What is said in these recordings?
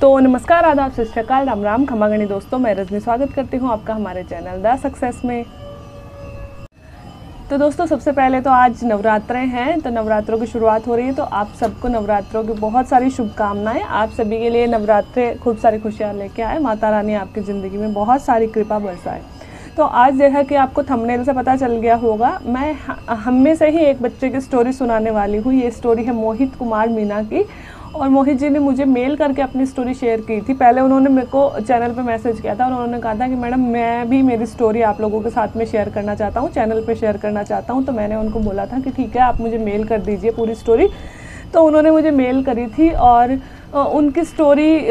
तो नमस्कार, आदाब, सत श्रीकाल, राम राम, खमागणी दोस्तों, मैं रजनी स्वागत करती हूँ आपका हमारे चैनल द सक्सेस में। तो दोस्तों, सबसे पहले तो आज नवरात्रे हैं तो नवरात्रों की शुरुआत हो रही है तो आप सबको नवरात्रों की बहुत सारी शुभकामनाएँ। आप सभी के लिए नवरात्रे खूब सारी खुशियाँ लेके आए, माता रानी आपकी ज़िंदगी में बहुत सारी कृपा बरसाए। तो आज जैसा कि आपको थंबनेल से पता चल गया होगा, मैं हम में से ही एक बच्चे की स्टोरी सुनाने वाली हूँ। ये स्टोरी है मोहित कुमार मीना की। और मोहित जी ने मुझे मेल करके अपनी स्टोरी शेयर की थी। पहले उन्होंने मेरे को चैनल पे मैसेज किया था और उन्होंने कहा था कि, मैडम, मैं भी मेरी स्टोरी आप लोगों के साथ में शेयर करना चाहता हूँ चैनल पे शेयर करना चाहता हूँ। तो मैंने उनको बोला था कि, ठीक है, आप मुझे मेल कर दीजिए पूरी स्टोरी तो उन्होंने मुझे मेल करी थी और उनकी स्टोरी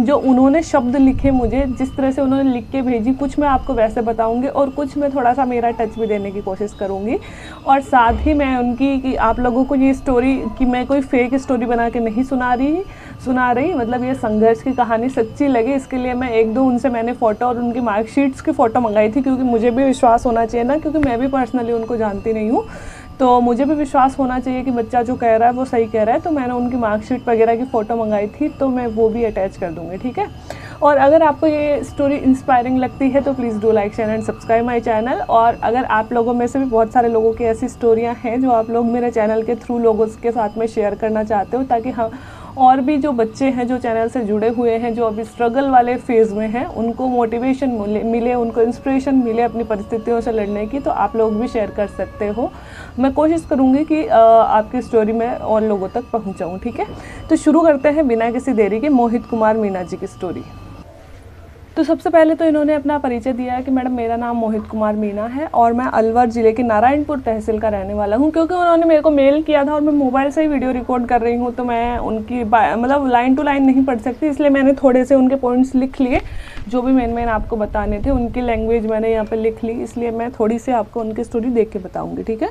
जो उन्होंने शब्द लिखे मुझे, जिस तरह से उन्होंने लिख के भेजी, कुछ मैं आपको वैसे बताऊँगी और कुछ मैं थोड़ा सा मेरा टच भी देने की कोशिश करूँगी। और साथ ही मैं उनकी कि आप लोगों को ये स्टोरी कि मैं कोई फेक स्टोरी बना के नहीं सुना रही सुना रही मतलब ये संघर्ष की कहानी सच्ची लगी। इसके लिए मैं एक दो उनसे मैंने फ़ोटो और उनकी मार्कशीट्स की फ़ोटो मंगाई थी, क्योंकि मुझे भी विश्वास होना चाहिए ना, क्योंकि मैं भी पर्सनली उनको जानती नहीं हूँ। तो मुझे भी विश्वास होना चाहिए कि बच्चा जो कह रहा है, वो सही कह रहा है। तो मैंने उनकी मार्कशीट वगैरह की फ़ोटो मंगाई थी तो मैं वो भी अटैच कर दूँगी, ठीक है? और अगर आपको ये स्टोरी इंस्पायरिंग लगती है तो please do like share and subscribe my channel और अगर आप लोगों में से भी बहुत सारे लोगों की ऐसी स्टोरियाँ हैं, जो आप लोग मेरे चैनल के थ्रू लोगों के साथ में शेयर करना चाहते हो, ताकि हम और भी जो बच्चे हैं जो चैनल से जुड़े हुए हैं, जो अभी स्ट्रगल वाले फ़ेज़ में हैं, उनको मोटिवेशन मिले उनको इंस्पिरेशन मिले अपनी परिस्थितियों से लड़ने की तो आप लोग भी शेयर कर सकते हो। मैं कोशिश करूँगी कि आपकी स्टोरी मैं और लोगों तक पहुँचाऊँ, ठीक है? तो शुरू करते हैं बिना किसी देरी के मोहित कुमार मीना जी की स्टोरी तो सबसे पहले तो इन्होंने अपना परिचय दिया है कि मैडम, मेरा नाम मोहित कुमार मीना है और मैं अलवर ज़िले के नारायणपुर तहसील का रहने वाला हूँ, क्योंकि उन्होंने मेरे को मेल किया था और मैं मोबाइल से ही वीडियो रिकॉर्ड कर रही हूँ तो मैं उनकी मतलब लाइन टू लाइन नहीं पढ़ सकती, इसलिए मैंने थोड़े से उनके पॉइंट्स लिख लिए, जो भी मेन मेन आपको बताने थे, उनकी लैंग्वेज मैंने यहाँ पर लिख ली, इसलिए मैं थोड़ी सी आपको उनकी स्टोरी देख के बताऊँगी, ठीक है?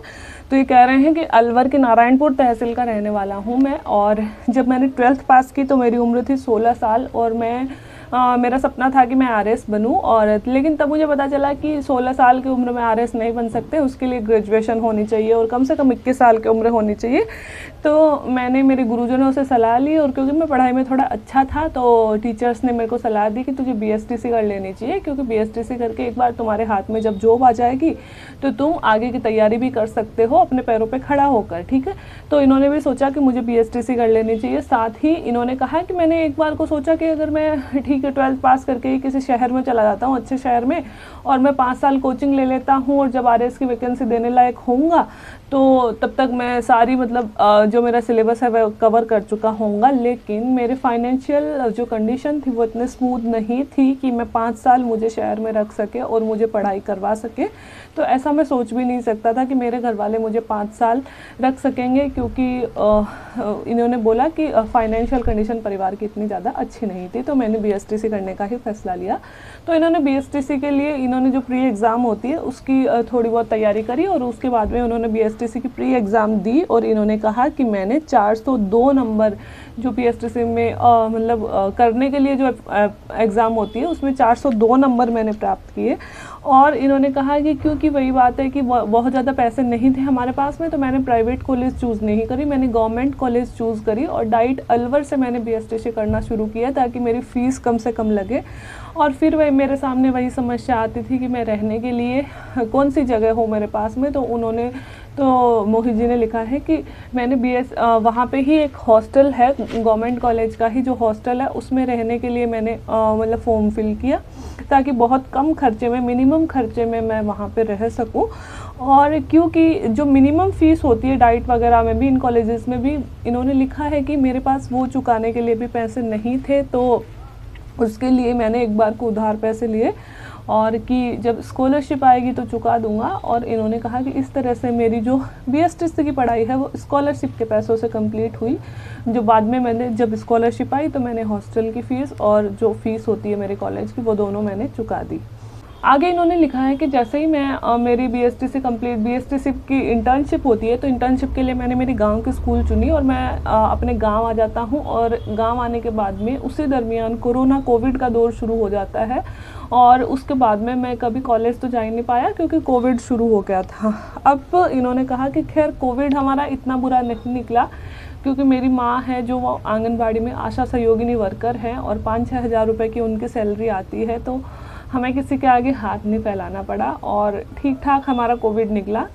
तो ये कह रहे हैं कि अलवर के नारायणपुर तहसील का रहने वाला हूँ मैं, और जब मैंने ट्वेल्थ पास की तो मेरी उम्र थी सोलह साल और मैं आ, मेरा सपना था कि मैं आर एस बनूँ और लेकिन तब मुझे पता चला कि 16 साल की उम्र में आर एस नहीं बन सकते उसके लिए ग्रेजुएशन होनी चाहिए और कम से कम इक्कीस साल की उम्र होनी चाहिए। तो मैंने मेरे गुरुजनों से सलाह ली और क्योंकि मैं पढ़ाई में थोड़ा अच्छा था तो टीचर्स ने मेरे को सलाह दी कि तुझे बीएसटीसी कर लेनी चाहिए क्योंकि बीएसटीसी करके एक बार तुम्हारे हाथ में जब जॉब आ जाएगी तो तुम आगे की तैयारी भी कर सकते हो अपने पैरों पर खड़ा होकर ठीक है? तो इन्होंने भी सोचा कि मुझे बीएसटीसी कर लेनी चाहिए। साथ ही इन्होंने कहा कि मैंने एक बार को सोचा कि अगर मैं ठीक है ट्वेल्थ पास करके ही किसी शहर में चला जाता हूँ, अच्छे शहर में। और मैं पाँच साल कोचिंग ले लेता हूँ और जब आर की वैकेंसी देने लायक होऊँगा तो तब तक मैं सारी मतलब जो मेरा सिलेबस है वह कवर कर चुका होऊँगा। लेकिन मेरे फाइनेंशियल जो कंडीशन थी वो इतने स्मूथ नहीं थी कि मैं पाँच साल मुझे शहर में रख सके और मुझे पढ़ाई करवा सके। तो ऐसा मैं सोच भी नहीं सकता था कि मेरे घर वाले मुझे पाँच साल रख सकेंगे, क्योंकि इन्होंने बोला कि फाइनेंशियल कंडीशन परिवार की इतनी ज़्यादा अच्छी नहीं थी तो मैंने बी करने का ही फैसला लिया। तो इन्होंने बीएसटीसी के लिए इन्होंने जो प्री एग्ज़ाम होती है, उसकी थोड़ी बहुत तैयारी करी और उसके बाद में उन्होंने बीएसटीसी की प्री एग्ज़ाम दी और इन्होंने कहा कि मैंने 402 नंबर जो पी में मतलब करने के लिए जो एग्ज़ाम होती है, उसमें 402 नंबर मैंने प्राप्त किए। और इन्होंने कहा कि क्योंकि वही बात है कि बहुत ज़्यादा पैसे नहीं थे हमारे पास में तो मैंने प्राइवेट कॉलेज चूज़ नहीं करी। मैंने गवर्नमेंट कॉलेज चूज़ करी और डाइट अलवर से मैंने बी करना शुरू किया ताकि मेरी फ़ीस कम से कम लगे। और फिर वही मेरे सामने वही समस्या आती थी कि मैं रहने के लिए कौन सी जगह हो मेरे पास में तो उन्होंने तो मोहित जी ने लिखा है कि मैंने बी एस वहाँ पर ही एक हॉस्टल है, गवर्नमेंट कॉलेज का ही जो हॉस्टल है, उसमें रहने के लिए मैंने मतलब फॉर्म फिल किया ताकि बहुत कम खर्चे में, मिनिमम खर्चे में मैं वहाँ पे रह सकूँ। और क्योंकि जो मिनिमम फ़ीस होती है, डाइट वगैरह में भी, इन कॉलेजेस में भी, इन्होंने लिखा है कि मेरे पास वो चुकाने के लिए भी पैसे नहीं थे तो उसके लिए मैंने एक बार को उधार पैसे लिए। और कि जब स्कॉलरशिप आएगी तो चुका दूँगा। और इन्होंने कहा कि इस तरह से मेरी जो बी एस की पढ़ाई है, वो स्कॉलरशिप के पैसों से कंप्लीट हुई। जो बाद में मैंने जब स्कॉलरशिप आई तो मैंने हॉस्टल की फ़ीस और जो फ़ीस होती है मेरे कॉलेज की, वो दोनों मैंने चुका दी। आगे इन्होंने लिखा है कि जैसे ही मैं आ, मेरी B S T C complete B S T C की इंटर्नशिप होती है तो इंटर्नशिप के लिए मैंने मेरी गाँव के स्कूल चुनी और मैं आ, अपने गाँव आ जाता हूँ और गाँव आने के बाद में उसी दरमियान कोरोना कोविड का दौर शुरू हो जाता है और उसके बाद में मैं कभी कॉलेज तो जा ही नहीं पाया क्योंकि कोविड शुरू हो गया था। अब इन्होंने कहा कि खैर कोविड हमारा इतना बुरा नहीं निकला क्योंकि मेरी माँ है जो वो आंगनबाड़ी में आशा सहयोगिनी वर्कर हैं और पाँच छः हज़ार रुपये की उनकी सैलरी आती है तो हमें किसी के आगे हाथ नहीं फैलाना पड़ा और ठीक ठाक हमारा कोविड निकला।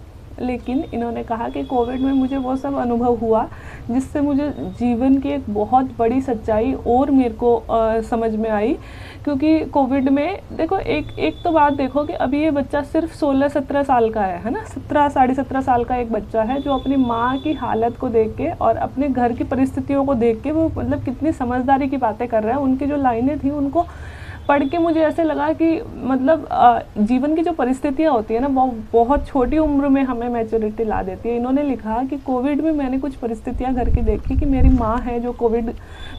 लेकिन इन्होंने कहा कि कोविड में मुझे वो सब अनुभव हुआ जिससे मुझे जीवन की एक बहुत बड़ी सच्चाई और मेरे को आ, समझ में आई। क्योंकि कोविड में देखो एक एक तो बात देखो कि अभी ये बच्चा सिर्फ़ 16-17 साल का है है ना? सत्रह साढ़े सत्रह साल का एक बच्चा है जो अपनी माँ की हालत को देख के और अपने घर की परिस्थितियों को देख के वो मतलब कितनी समझदारी की बातें कर रहा है। उनकी जो लाइनें थी उनको पढ़ के मुझे ऐसे लगा कि मतलब जीवन की जो परिस्थितियाँ होती है ना, वो बहुत छोटी उम्र में हमें मैच्योरिटी ला देती है। इन्होंने लिखा कि कोविड में मैंने कुछ परिस्थितियाँ घर की देखी कि मेरी माँ है जो कोविड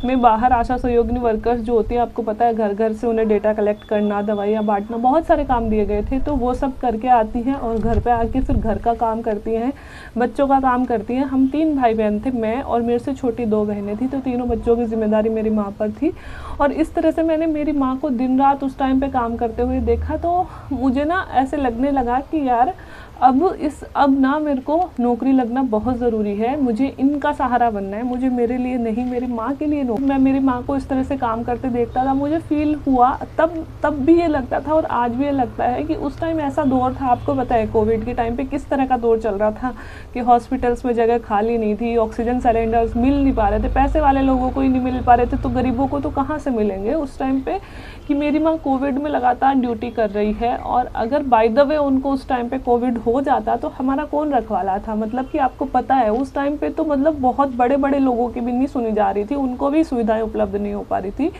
में बाहर आशा सहयोगिनी वर्कर्स जो होती है, आपको पता है घर घर से उन्हें डेटा कलेक्ट करना, दवाइयाँ बांटना, बहुत सारे काम दिए गए थे। तो वो सब करके आती हैं और घर पर आके फिर घर का काम करती हैं, बच्चों का काम करती हैं। हम तीन भाई बहन थे, मैं और मेरे से छोटी दो बहनें थी तो तीनों बच्चों की ज़िम्मेदारी मेरी माँ पर थी। और इस तरह से मैंने मेरी माँ को दिन रात उस टाइम पे काम करते हुए देखा तो मुझे ना ऐसे लगने लगा कि यार अब इस, अब ना मेरे को नौकरी लगना बहुत ज़रूरी है। मुझे इनका सहारा बनना है। मुझे मेरे लिए नहीं, मेरी माँ के लिए नौकरी मैं मेरी माँ को इस तरह से काम करते देखता था। मुझे फील हुआ तब तब भी ये लगता था और आज भी ये लगता है कि उस टाइम ऐसा दौर था। आपको है कोविड के टाइम पे किस तरह का दौर चल रहा था कि हॉस्पिटल्स में जगह खाली नहीं थी ऑक्सीजन सिलेंडर्स मिल नहीं पा रहे थे, पैसे वाले लोगों को ही नहीं मिल पा रहे थे तो गरीबों को तो कहाँ से मिलेंगे उस टाइम पर कि मेरी माँ कोविड में लगातार ड्यूटी कर रही है। और अगर बाय द वे उनको उस टाइम पर कोविड हो जाता तो हमारा कौन रखवाला था? मतलब कि आपको पता है, उस टाइम पे तो मतलब बहुत बड़े बड़े लोगों की भी नहीं सुनी जा रही थी, उनको भी सुविधाएँ उपलब्ध नहीं हो पा रही थी।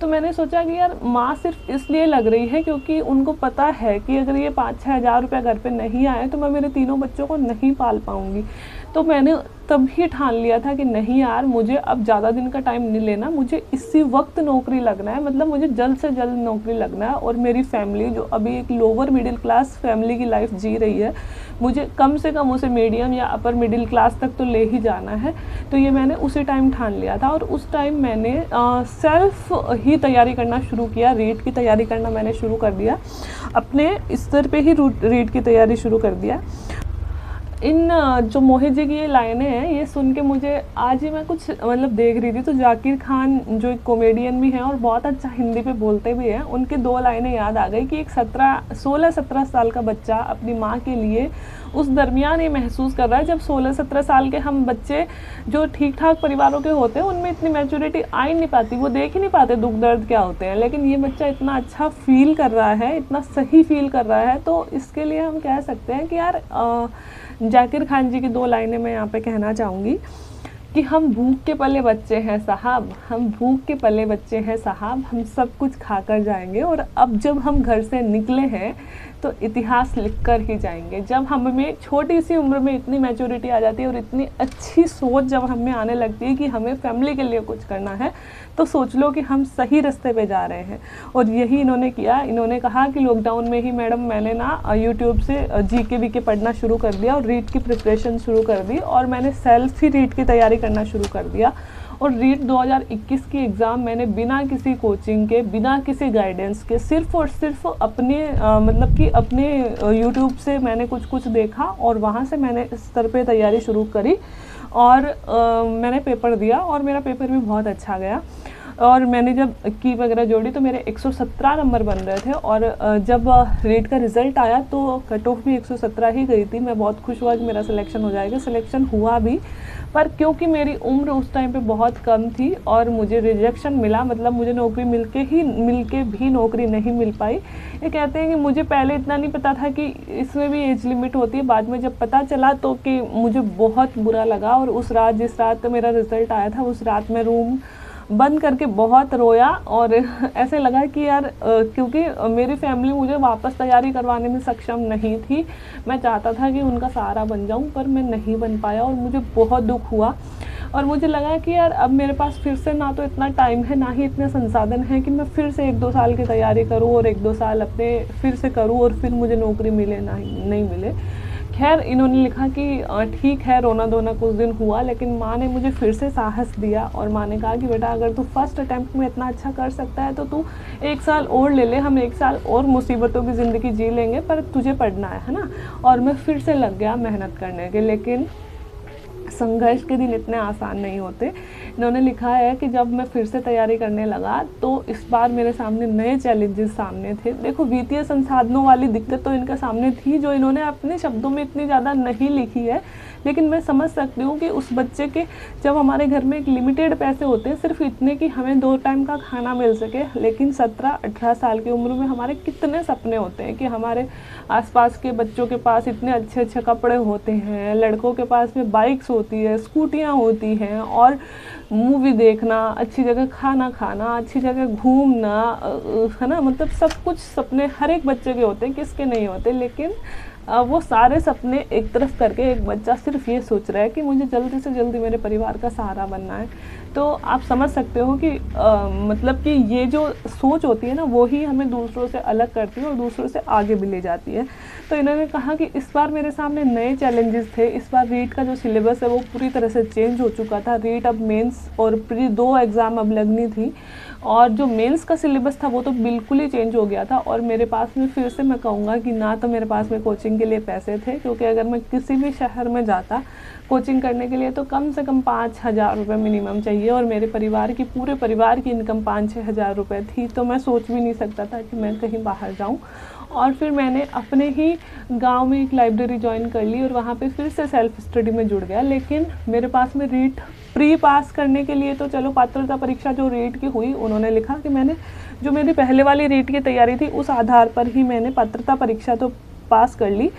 तो मैंने सोचा कि यार, माँ सिर्फ़ इसलिए लग रही है क्योंकि उनको पता है कि अगर ये पाँच छः हज़ार रुपया घर पे नहीं आए तो मैं मेरे तीनों बच्चों को नहीं पाल पाऊँगी। तो मैंने तभी ठान लिया था कि नहीं यार, मुझे अब ज़्यादा दिन का टाइम नहीं लेना, मुझे इसी वक्त नौकरी लगना है मतलब मुझे जल्द से जल्द नौकरी लगना है और मेरी फैमिली जो अभी एक लोअर मिडिल क्लास फैमिली की लाइफ जी रही है, मुझे कम से कम उसे मीडियम या अपर मिडिल क्लास तक तो ले ही जाना है। तो ये मैंने उसी टाइम ठान लिया था और उस टाइम मैंने सेल्फ ही तैयारी करना शुरू किया रीड की तैयारी करना मैंने शुरू कर दिया, अपने स्तर पर ही रीड की तैयारी शुरू कर दिया। इन जो मोहित जी की ये लाइनें हैं ये सुन के मुझे आज ही मैं कुछ मतलब देख रही थी। तो जाकिर खान जो एक कॉमेडियन भी हैं और बहुत अच्छा हिंदी पे बोलते भी हैं उनके दो लाइनें याद आ गई कि एक सत्रह सोलह सत्रह साल का बच्चा अपनी माँ के लिए उस दरमियान ये महसूस कर रहा है जब सोलह सत्रह साल के हम बच्चे जो ठीक ठाक परिवारों के होते हैं उनमें इतनी मैच्योरिटी आ ही नहीं पाती वो देख ही नहीं पाते दुख दर्द क्या होते हैं। लेकिन ये बच्चा इतना अच्छा फील कर रहा है इतना सही फील कर रहा है तो इसके लिए हम कह सकते हैं कि यार आ, जाकिर खान जी की दो लाइनें मैं यहाँ पे कहना चाहूँगी कि हम भूख के पले बच्चे हैं साहब, हम भूख के पले बच्चे हैं साहब, हम सब कुछ खाकर जाएँगे और अब जब हम घर से निकले हैं तो इतिहास लिख कर ही जाएँगे। जब हम में छोटी सी उम्र में इतनी मैच्योरिटी आ जाती है और इतनी अच्छी सोच जब हमें आने लगती है कि हमें फैमिली के लिए कुछ करना है तो सोच लो कि हम सही रास्ते पे जा रहे हैं। और यही इन्होंने किया। इन्होंने कहा कि लॉकडाउन में ही मैडम मैंने ना यूट्यूब से जी के वी के पढ़ना शुरू कर दिया और रीड की प्रिपरेशन शुरू कर दी और मैंने सेल्फ ही रीड की तैयारी करना शुरू कर दिया। और रीट 2021 की एग्ज़ाम मैंने बिना किसी कोचिंग के बिना किसी गाइडेंस के सिर्फ़ और सिर्फ़ अपने आ, मतलब कि अपने यूट्यूब से मैंने कुछ कुछ देखा और वहाँ से मैंने स्तर पे तैयारी शुरू करी। और आ, मैंने पेपर दिया और मेरा पेपर भी बहुत अच्छा गया। और मैंने जब की वगैरह जोड़ी तो मेरे 117 नंबर बन रहे थे और जब रेट का रिज़ल्ट आया तो कट ऑफ़ भी 117 ही गई थी। मैं बहुत खुश हुआ कि मेरा सिलेक्शन हो जाएगा। सिलेक्शन हुआ भी, पर क्योंकि मेरी उम्र उस टाइम पे बहुत कम थी और मुझे रिजेक्शन मिला मतलब मुझे नौकरी मिल के ही मिल के भी नौकरी नहीं मिल पाई। ये कहते हैं कि मुझे पहले इतना नहीं पता था कि इसमें भी एज लिमिट होती है। बाद में जब पता चला तो कि मुझे बहुत बुरा लगा और उस रात, जिस रात मेरा रिज़ल्ट आया था, उस रात में रूम बंद करके बहुत रोया और ऐसे लगा कि यार क्योंकि मेरी फैमिली मुझे वापस तैयारी करवाने में सक्षम नहीं थी। मैं चाहता था कि उनका सहारा बन जाऊँ, पर मैं नहीं बन पाया और मुझे बहुत दुख हुआ। और मुझे लगा कि यार, अब मेरे पास फिर से ना तो इतना टाइम है, ना ही इतने संसाधन हैं कि मैं फिर से एक दो साल की तैयारी करूँ और एक दो साल अपने फिर से करूँ और फिर मुझे नौकरी मिले ना ही, नहीं मिले। खैर, इन्होंने लिखा कि ठीक है, रोना धोना कुछ दिन हुआ, लेकिन माँ ने मुझे फिर से साहस दिया और माँ ने कहा कि, बेटा, अगर तू फ़र्स्ट अटैम्प्ट में इतना अच्छा कर सकता है तो तू एक साल और ले ले, हम एक साल और मुसीबतों की ज़िंदगी जी लेंगे, पर तुझे पढ़ना है है ना? और मैं फिर से लग गया मेहनत करने के, लेकिन संघर्ष के दिन इतने आसान नहीं होते। इन्होंने लिखा है कि जब मैं फिर से तैयारी करने लगा तो इस बार मेरे सामने नए चैलेंजेस सामने थे। देखो, वित्तीय संसाधनों वाली दिक्कत तो इनके सामने थी, जो इन्होंने अपने शब्दों में इतनी ज़्यादा नहीं लिखी है। लेकिन मैं समझ सकती हूँ कि उस बच्चे के जब हमारे घर में एक लिमिटेड पैसे होते हैं, सिर्फ़ इतने कि हमें दो टाइम का खाना मिल सके, लेकिन सत्रह, अठारह साल की उम्र में हमारे कितने सपने होते हैं कि हमारे आसपास के बच्चों के पास इतने अच्छे अच्छे कपड़े होते हैं, लड़कों के पास में बाइक्स होती है स्कूटियाँ होती हैं और मूवी देखना, अच्छी जगह खाना खाना, अच्छी जगह घूमना है ना? मतलब सब कुछ सपने हर एक बच्चे के होते हैं, किसके नहीं होते? लेकिन वो सारे सपने एक तरफ़ करके एक बच्चा सिर्फ़ ये सोच रहा है कि मुझे जल्दी से जल्दी मेरे परिवार का सहारा बनना है। तो आप समझ सकते हो कि आ, मतलब कि ये जो सोच होती है ना वो ही हमें दूसरों से अलग करती है और दूसरों से आगे भी ले जाती है। तो इन्होंने कहा कि इस बार मेरे सामने नए चैलेंजेस थे। इस बार रीट का जो सिलेबस है वो पूरी तरह से चेंज हो चुका था। रीट अब मेंस और प्री दो एग्ज़ाम अब लगनी थी। और जो मेंस का सिलेबस था वो तो बिल्कुल ही चेंज हो गया था और मेरे पास में फिर से मैं कहूँगा कि ना तो मेरे पास में कोचिंग के लिए पैसे थे, क्योंकि अगर मैं किसी भी शहर में जाता कोचिंग करने के लिए तो कम से कम पाँच हज़ार रुपये मिनिमम चाहिए और मेरे परिवार की, पूरे परिवार की इनकम पाँच छः हज़ार रुपये थी तो मैं सोच भी नहीं सकता था कि मैं कहीं बाहर जाऊँ। और फिर मैंने अपने ही गाँव में एक लाइब्रेरी ज्वाइन कर ली और वहाँ पे फिर से सेल्फ स्टडी में जुड़ गया। लेकिन मेरे पास में रीट प्री पास करने के लिए तो चलो पात्रता परीक्षा जो रीट की हुई, उन्होंने लिखा कि मैंने जो मेरी पहले वाली रीट की तैयारी थी, उस आधार पर ही मैंने पात्रता परीक्षा तो पास कर ली।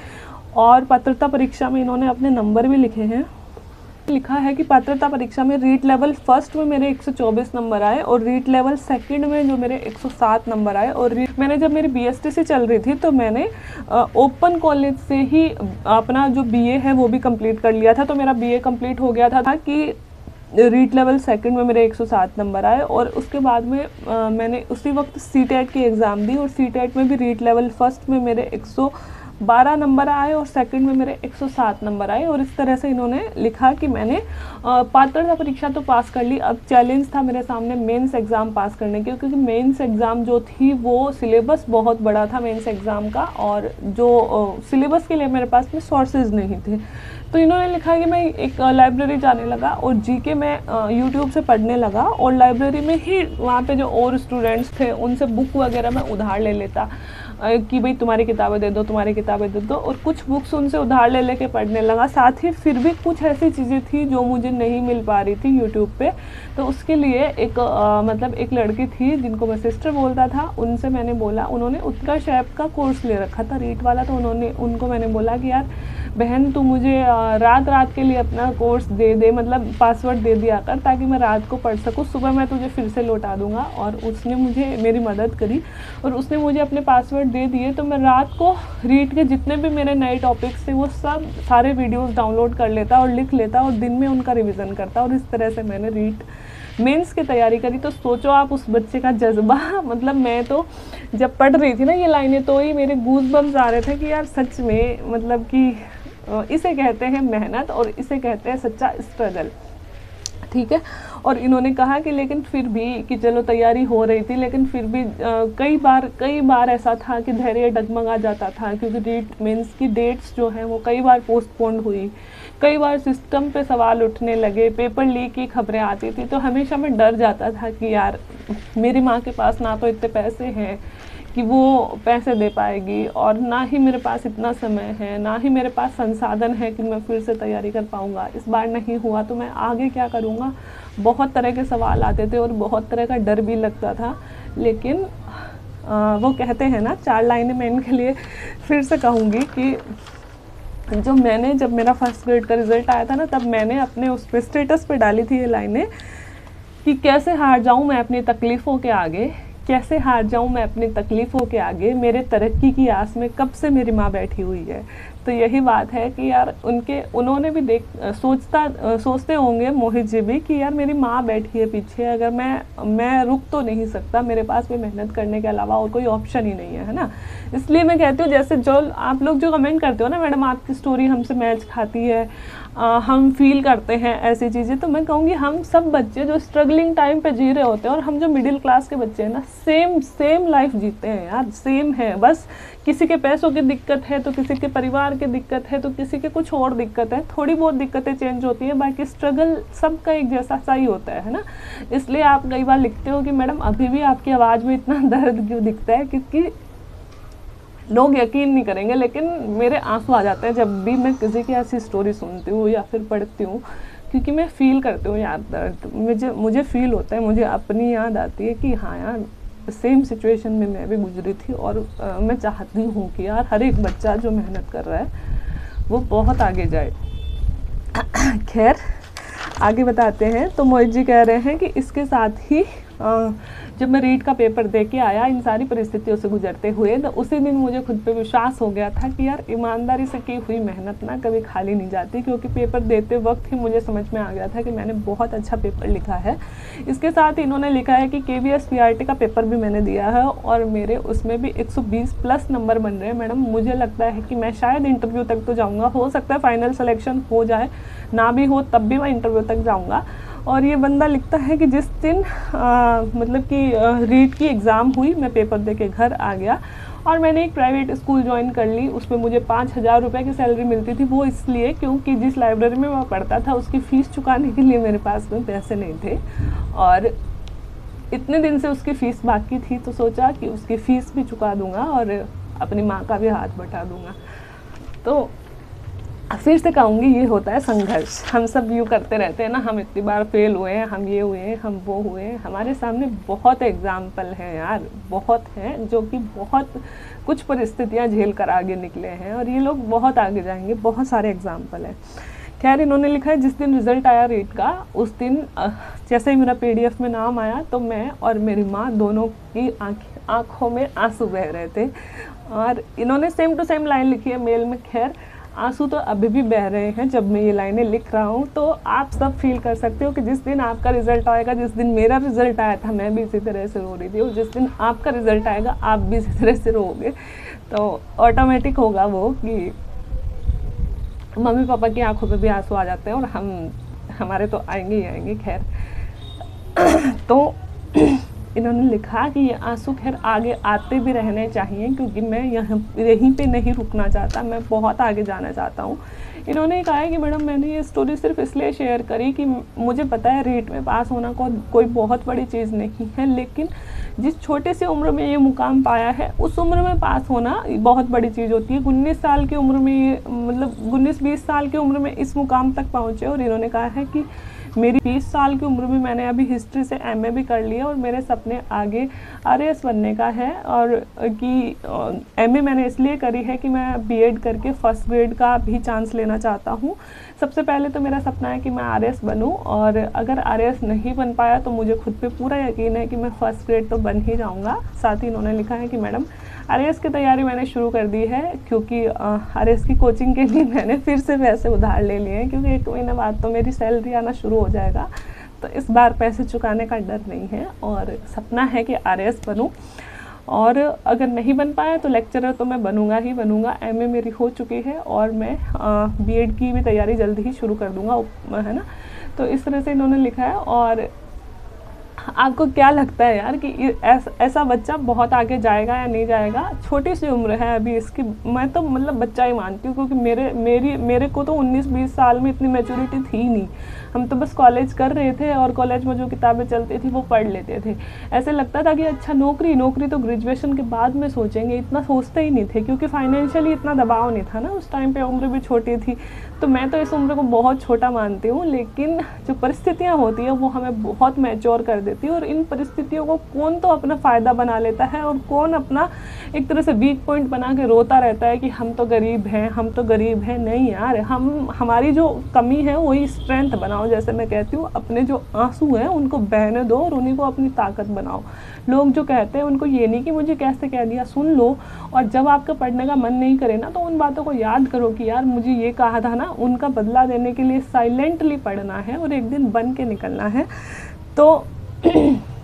और पात्रता परीक्षा में इन्होंने अपने नंबर भी लिखे हैं। लिखा है कि पात्रता परीक्षा में रीट लेवल फ़र्स्ट में मेरे 124 नंबर आए और रीट लेवल सेकंड में जो मेरे 107 नंबर आए और रीट मैंने जब मेरी बीएसटीसी चल रही थी तो मैंने ओपन कॉलेज से ही अपना जो बीए है वो भी कंप्लीट कर लिया था। तो मेरा बीए कंप्लीट हो गया था था कि रीट लेवल सेकंड में मेरे 107 नंबर आए और उसके बाद में आ, मैंने उसी वक्त सी टेट की एग्ज़ाम दी और सी टेट में भी रीट लेवल फ़र्स्ट में मेरे 100 बारह नंबर आए और सेकंड में मेरे 107 नंबर आए और इस तरह से इन्होंने लिखा कि मैंने पात्रता परीक्षा तो पास कर ली। अब चैलेंज था मेरे सामने मेंस एग्ज़ाम पास करने के, क्योंकि मेंस एग्ज़ाम जो थी वो सिलेबस बहुत बड़ा था मेंस एग्ज़ाम का और जो सिलेबस के लिए मेरे पास में सोर्सेज नहीं थे। तो इन्होंने लिखा कि मैं एक लाइब्रेरी जाने लगा और जीके मैं यूट्यूब से पढ़ने लगा और लाइब्रेरी में ही वहाँ पे जो और स्टूडेंट्स थे, उनसे बुक वगैरह मैं उधार ले लेता। कि भाई तुम्हारी किताबें दे दो तुम्हारी किताबें दे दो और कुछ बुक्स उनसे उधार ले लेके पढ़ने लगा। साथ ही फिर भी कुछ ऐसी चीज़ें थी जो मुझे नहीं मिल पा रही थी यूट्यूब पे। तो उसके लिए एक आ, मतलब एक लड़की थी जिनको मैं सिस्टर बोलता था उनसे मैंने बोला उन्होंने उत्कर्ष ऐप का कोर्स ले रखा था रीट वाला। तो उन्होंने उनको मैंने बोला कि यार बहन, तू मुझे रात रात के लिए अपना कोर्स दे दे मतलब पासवर्ड दे दिया कर, ताकि मैं रात को पढ़ सकूँ। सुबह मैं तुझे फिर से लौटा दूँगा। और उसने मुझे, मेरी मदद करी। और उसने मुझे अपने पासवर्ड दे दिए तो मैं रात को रीड के जितने भी मेरे नए टॉपिक्स थे, वो सब सारे वीडियोज़ डाउनलोड कर लेता और लिख लेता और दिन में उनका रिविज़न करता। और इस तरह से मैंने रीड मेंस की तैयारी करी। तो सोचो आप उस बच्चे का जज्बा। मतलब मैं तो जब पढ़ रही थी ना ये लाइनें तो ही मेरे गूज बम्स आ रहे थे कि यार सच में मतलब कि इसे कहते हैं मेहनत और इसे कहते हैं सच्चा स्ट्रगल ठीक है? और इन्होंने कहा कि लेकिन फिर भी कि चलो तैयारी हो रही थी लेकिन फिर भी आ, कई बार कई बार ऐसा था कि धैर्य डगमगा जाता था क्योंकि डेट मीन्स की डेट्स जो हैं वो कई बार पोस्टपोन्ड हुई। कई बार सिस्टम पे सवाल उठने लगे पेपर लीक की खबरें आती थी तो हमेशा मैं डर जाता था कि यार मेरी माँ के पास ना तो इतने पैसे हैं कि वो पैसे दे पाएगी और ना ही मेरे पास इतना समय है ना ही मेरे पास संसाधन है कि मैं फिर से तैयारी कर पाऊँगा। इस बार नहीं हुआ तो मैं आगे क्या करूँगा? बहुत तरह के सवाल आते थे और बहुत तरह का डर भी लगता था। लेकिन आ, वो कहते हैं ना चार लाइनें मैं इनके लिए फिर से कहूँगी कि जो मैंने जब मेरा फ़र्स्ट ग्रेड का रिज़ल्ट आया था ना तब मैंने अपने उस पर स्टेटस पर डाली थी ये लाइनें कि कैसे हार जाऊँ मैं अपनी तकलीफ़ों के आगे। कैसे हार जाऊँ मैं अपनी तकलीफ़ों के आगे? मेरे तरक्की की आस में कब से मेरी माँ बैठी हुई है? तो यही बात है कि यार उनके, उन्होंने भी देख, सोचता, सोचते होंगे मोहित जी भी कि यार मेरी माँ बैठी है पीछे, अगर मैं मैं रुक तो नहीं सकता, मेरे पास भी मेहनत करने के अलावा और कोई ऑप्शन ही नहीं है है ना? इसलिए मैं कहती हूँ जैसे जो आप लोग जो कमेंट करते हो ना मैडम आपकी स्टोरी हमसे मैच खाती है आ, हम फील करते हैं ऐसी चीज़ें तो मैं कहूँगी हम सब बच्चे जो स्ट्रगलिंग टाइम पे जी रहे होते हैं और हम जो मिडिल क्लास के बच्चे हैं ना सेम सेम लाइफ जीते हैं यार सेम है। बस किसी के पैसों की दिक्कत है तो किसी के परिवार की दिक्कत है तो किसी के कुछ और दिक्कत है थोड़ी बहुत दिक्कतें चेंज होती हैं बाकी स्ट्रगल सबका एक जैसा सा ही होता है ना। इसलिए आप कई बार लिखते हो कि मैडम अभी भी आपकी आवाज़ में इतना दर्द क्यों दिखता है? क्योंकि लोग यकीन नहीं करेंगे लेकिन मेरे आँसू आ जाते हैं जब भी मैं किसी की ऐसी स्टोरी सुनती हूँ या फिर पढ़ती हूँ क्योंकि मैं फील करती हूँ याद दर्द। मुझे मुझे फील होता है मुझे अपनी याद आती है कि हाँ यार सेम सिचुएशन में मैं भी गुजरी थी और आ, मैं चाहती हूँ कि यार हर एक बच्चा जो मेहनत कर रहा है वो बहुत आगे जाए। खैर आगे बताते हैं। तो मोहित जी कह रहे हैं कि इसके साथ ही आ, जब मैं रीट का पेपर दे के आया, इन सारी परिस्थितियों से गुजरते हुए तो उसी दिन मुझे खुद पे विश्वास हो गया था कि यार, ईमानदारी से की हुई मेहनत ना कभी खाली नहीं जाती, क्योंकि पेपर देते वक्त ही मुझे समझ में आ गया था कि मैंने बहुत अच्छा पेपर लिखा है। इसके साथ इन्होंने लिखा है कि के वी का पेपर भी मैंने दिया है, और मेरे उसमें भी एक सौ बीस प्लस नंबर बन रहे हैं। मैडम, मुझे लगता है कि मैं शायद इंटरव्यू तक तो जाऊँगा, हो सकता है फाइनल सिलेक्शन हो जाए, ना भी हो, तब भी मैं इंटरव्यू तक जाऊँगा। और ये बंदा लिखता है कि जिस दिन आ, मतलब कि रीट की एग्ज़ाम हुई मैं पेपर दे के घर आ गया और मैंने एक प्राइवेट स्कूल ज्वाइन कर ली। उसमें मुझे पाँच हज़ार रुपये की सैलरी मिलती थी। वो इसलिए क्योंकि जिस लाइब्रेरी में मैं पढ़ता था उसकी फ़ीस चुकाने के लिए मेरे पास में पैसे नहीं थे और इतने दिन से उसकी फ़ीस बाकी थी तो सोचा कि उसकी फ़ीस भी चुका दूँगा और अपनी माँ का भी हाथ बटा दूँगा। तो फिर से कहूँगी, ये होता है संघर्ष। हम सब यूँ करते रहते हैं ना, हम इतनी बार फेल हुए हैं, हम ये हुए हैं, हम वो हुए हैं। हमारे सामने बहुत एग्ज़ाम्पल हैं यार, बहुत हैं, जो कि बहुत कुछ परिस्थितियाँ झेल कर आगे निकले हैं और ये लोग बहुत आगे जाएँगे, बहुत सारे एग्ज़ाम्पल हैं। खैर, इन्होंने लिखा है, जिस दिन रिज़ल्ट आया रेट का, उस दिन जैसे ही मेरा पीडीएफ में नाम आया तो मैं और मेरी माँ दोनों की आँखें, आँखों में आँसू बह रहे थे। और इन्होंने सेम टू सेम लाइन लिखी है मेल में, खैर आँसू तो अभी भी बह रहे हैं, जब मैं ये लाइनें लिख रहा हूँ तो आप सब फील कर सकते हो कि जिस दिन आपका रिज़ल्ट आएगा, जिस दिन मेरा रिज़ल्ट आया था, मैं भी इसी तरह से रो रही थी, और जिस दिन आपका रिज़ल्ट आएगा, आप भी इसी तरह से रोगे तो ऑटोमेटिक होगा वो कि मम्मी पापा की आँखों पे भी आँसू आ जाते हैं, और हम, हमारे तो आएँगे ही आएँगे, खैर। तो इन्होंने लिखा कि ये आँसू खैर आगे आते भी रहने चाहिए, क्योंकि मैं यहाँ यहीं पे नहीं रुकना चाहता, मैं बहुत आगे जाना चाहता हूँ। इन्होंने कहा है कि मैडम, मैंने ये स्टोरी सिर्फ़ इसलिए शेयर करी कि मुझे पता है रेट में पास होना को कोई बहुत बड़ी चीज़ नहीं है, लेकिन जिस छोटे से उम्र में ये मुकाम पाया है, उस उम्र में पास होना बहुत बड़ी चीज़ होती है। उन्नीस साल की उम्र में ये मतलब उन्नीस बीस साल की उम्र में इस मुकाम तक पहुँचे और इन्होंने कहा है कि मेरी बीस साल की उम्र में मैंने अभी हिस्ट्री से एमए भी कर लिया और मेरे सपने आगे आरएस बनने का है और कि एमए मैंने इसलिए करी है कि मैं बीएड करके फ़र्स्ट ग्रेड का भी चांस लेना चाहता हूँ। सबसे पहले तो मेरा सपना है कि मैं आर बनूँ और अगर आरएस नहीं बन पाया तो मुझे खुद पे पूरा यकीन है कि मैं फ़र्स्ट ग्रेड तो बन ही जाऊँगा। साथ ही इन्होंने लिखा है कि मैडम आरएस की तैयारी मैंने शुरू कर दी है क्योंकि आरएस की कोचिंग के लिए मैंने फिर से पैसे उधार ले लिए हैं क्योंकि एक महीने बाद तो मेरी सैलरी आना शुरू हो जाएगा। तो इस बार पैसे चुकाने का डर नहीं है और सपना है कि आर बनूँ। और अगर नहीं बन पाया तो लेक्चरर तो मैं बनूँगा ही बनूँगा। एमए मेरी हो चुकी है और मैं बीएड की भी तैयारी जल्दी ही शुरू कर दूँगा है ना? तो इस तरह से इन्होंने लिखा है और आपको क्या लगता है यार कि ऐस, ऐसा बच्चा बहुत आगे जाएगा या नहीं जाएगा? छोटी सी उम्र है अभी इसकी। मैं तो मतलब बच्चा ही मानती हूँ क्योंकि मेरे मेरी मेरे को तो 19-20 साल में इतनी मेचोरिटी थी नहीं। हम तो बस कॉलेज कर रहे थे और कॉलेज में जो किताबें चलती थी वो पढ़ लेते थे। ऐसे लगता था कि अच्छा नौकरी नौकरी तो ग्रेजुएशन के बाद में सोचेंगे, इतना सोचते ही नहीं थे, क्योंकि फाइनेंशियली इतना दबाव नहीं था ना, उस टाइम पर उम्र भी छोटी थी। तो मैं तो इस उम्र को बहुत छोटा मानती हूँ, लेकिन जो परिस्थितियाँ होती हैं, वो हमें बहुत मैच्योर कर देती है और इन परिस्थितियों को कौन तो अपना फ़ायदा बना लेता है और कौन अपना एक तरह से वीक पॉइंट बना के रोता रहता है कि हम तो गरीब हैं, हम तो गरीब हैं। नहीं यार, हम, हमारी जो कमी है, वही स्ट्रेंथ बनाओ जैसे मैं कहती हूँ, अपने जो आँसू हैं, उनको बहने दो और उन्हीं को अपनी ताकत बनाओ। लोग जो कहते हैं, उनको ये नहीं कि मुझे कैसे कह दिया, सुन लो। और जब आपका पढ़ने का मन नहीं करे ना तो उन बातों को याद करो कि यार, मुझे ये कहा था ना, उनका बदला देने के लिए साइलेंटली पढ़ना है और एक दिन बन के निकलना है। तो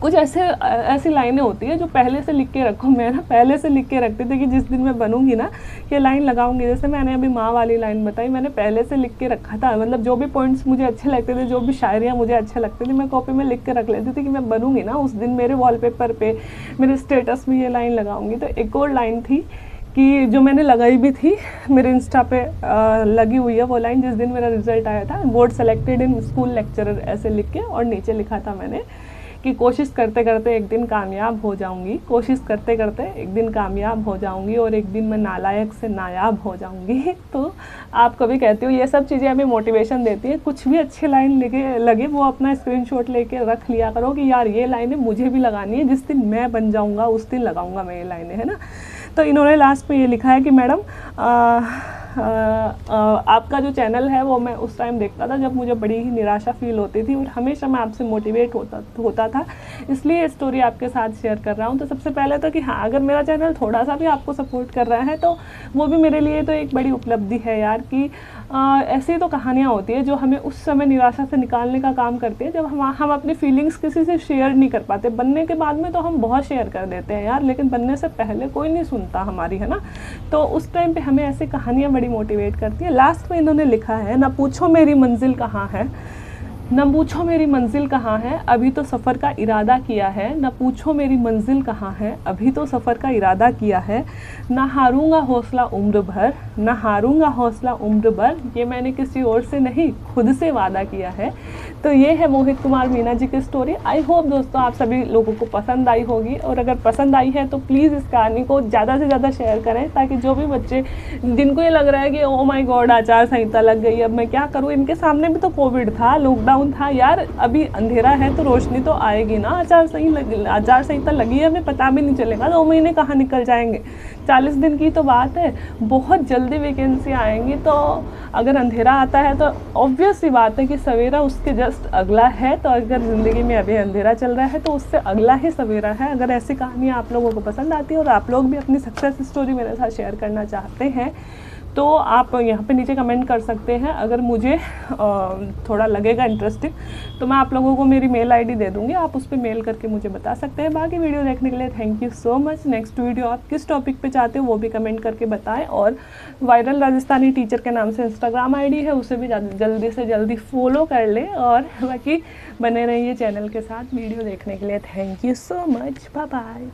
कुछ ऐसे ऐसी लाइनें होती है जो पहले से लिख के रखो। मैं ना पहले से लिख के रखती थी कि जिस दिन मैं बनूँगी ना ये लाइन लगाऊँगी। जैसे मैंने अभी माँ वाली लाइन बताई मैंने पहले से लिख के रखा था। मतलब जो भी पॉइंट्स मुझे अच्छे लगते थे जो भी शायरियाँ मुझे अच्छे लगती थी मैं कॉपी में लिख के रख लेती थी कि मैं बनूँगी ना उस दिन मेरे वॉलपेपर पे मेरे स्टेटस में ये लाइन लगाऊँगी। तो एक और लाइन थी कि जो मैंने लगाई भी थी मेरे इंस्टा पे आ, लगी हुई है वो लाइन जिस दिन मेरा रिज़ल्ट आया था board selected in school lecturer ऐसे लिख के और नीचे लिखा था मैंने। कि कोशिश करते करते एक दिन कामयाब हो जाऊँगी, कोशिश करते करते एक दिन कामयाब हो जाऊँगी और एक दिन मैं नालायक से नायाब हो जाऊँगी। तो आप कभी कहते हो, ये सब चीज़ें हमें मोटिवेशन देती है, कुछ भी अच्छी लाइन लगे लगे, वो अपना स्क्रीनशॉट लेके रख लिया करो कि यार ये लाइनें मुझे भी लगानी है, जिस दिन मैं बन जाऊँगा, उस दिन लगाऊँगा मैं ये लाइनें है ना? तो इन्होंने लास्ट में ये लिखा है कि, मैडम आपका जो चैनल है वो मैं उस टाइम देखता था जब मुझे बड़ी ही निराशा फील होती थी और हमेशा मैं आपसे मोटिवेट होता होता था। इसलिए स्टोरी आपके साथ शेयर कर रहा हूँ। तो सबसे पहले तो कि हाँ अगर मेरा चैनल थोड़ा सा भी आपको सपोर्ट कर रहा है तो वो भी मेरे लिए तो एक बड़ी उपलब्धि है यार कि ऐसी तो कहानियाँ होती है जो हमें उस समय निराशा से निकालने का काम करती है, जब हम हम अपनी फीलिंग्स किसी से शेयर नहीं कर पाते। बनने के बाद में तो हम बहुत शेयर कर देते हैं यार, लेकिन बनने से पहले कोई नहीं सुनता हमारी, है ना? तो उस टाइम पे हमें ऐसी कहानियाँ बड़ी मोटिवेट करती हैं। लास्ट में इन्होंने लिखा है, ना पूछो मेरी मंजिल कहाँ है? न पूछो मेरी मंजिल कहाँ है, अभी तो सफ़र का इरादा किया है। न पूछो मेरी मंजिल कहाँ है, अभी तो सफ़र का इरादा किया है। न हारूँगा हौसला उम्र भर, न हारूँगा हौसला उम्र भर, ये मैंने किसी और से नहीं, खुद से वादा किया है। तो ये है मोहित कुमार मीना जी की स्टोरी आई होप दोस्तों आप सभी लोगों को पसंद आई होगी और अगर पसंद आई है तो प्लीज़ इस कहानी को ज़्यादा से ज़्यादा शेयर करें ताकि जो भी बच्चे, जिनको ये लग रहा है कि ओ माई गॉड आचार संहिता लग गई, अब मैं क्या करूँ? इनके सामने भी तो कोविड था लॉकडाउन था, यार, अभी अंधेरा है तो रोशनी तो आएगी ना। आचार संहिता आचार संहिता लगी है, हमें पता भी नहीं चलेगा। दो महीने कहाँ निकल जाएँगे? चालीस दिन की तो बात है। बहुत जल्दी वैकेंसी आएँगी तो अगर अंधेरा आता है तो ऑब्वियस सी बात है कि सवेरा उसके जस्ट अगला है। तो अगर ज़िंदगी में अभी अंधेरा चल रहा है तो उससे अगला ही सवेरा है। अगर ऐसी कहानियाँ आप लोगों को पसंद आती है और आप लोग भी अपनी सक्सेस स्टोरी मेरे साथ शेयर करना चाहते हैं तो आप यहाँ पे नीचे कमेंट कर सकते हैं। अगर मुझे थोड़ा लगेगा इंटरेस्टिंग तो मैं आप लोगों को मेरी मेल आईडी दे दूँगी। आप उस पर मेल करके मुझे बता सकते हैं। बाकी वीडियो देखने के लिए thank you so much next video आप किस टॉपिक पे चाहते हो, वो भी कमेंट करके बताएँ। और वायरल राजस्थानी टीचर के नाम से इंस्टाग्राम आई है, उसे भी जल्दी से जल्दी फॉलो कर लें। और बाकी बने रहिए चैनल के साथ वीडियो देखने के लिए। Thank you so much bye bye